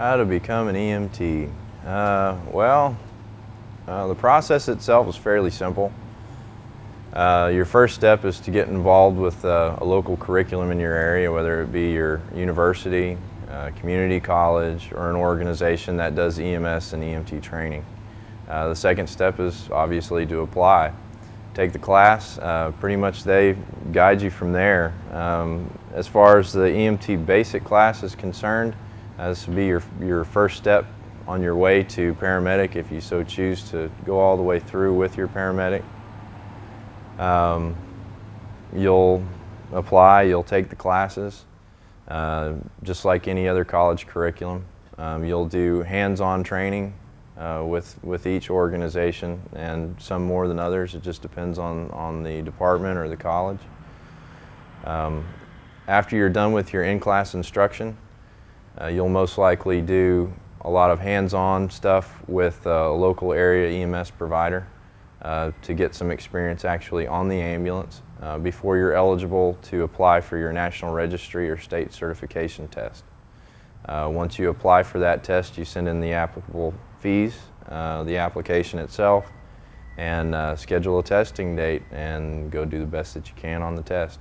How to become an EMT? Uh, well, uh, the process itself is fairly simple. Uh, your first step is to get involved with uh, a local curriculum in your area, whether it be your university, uh, community college, or an organization that does EMS and EMT training. Uh, the second step is obviously to apply. Take the class, pretty much they guide you from there. Um, as far as the EMT basic class is concerned, this would be your, your first step on your way to paramedic if you so choose to go all the way through with your paramedic. Um, you'll apply, you'll take the classes, uh, just like any other college curriculum. Um, you'll do hands-on training uh, with, with each organization and some more than others. It just depends on, on the department or the college. Um, after you're done with your in-class instruction, uh, you'll most likely do a lot of hands-on stuff with a local area EMS provider uh, to get some experience actually on the ambulance uh, before you're eligible to apply for your national registry or state certification test. Uh, once you apply for that test, you send in the applicable fees, uh, the application itself, and uh, schedule a testing date and go do the best that you can on the test.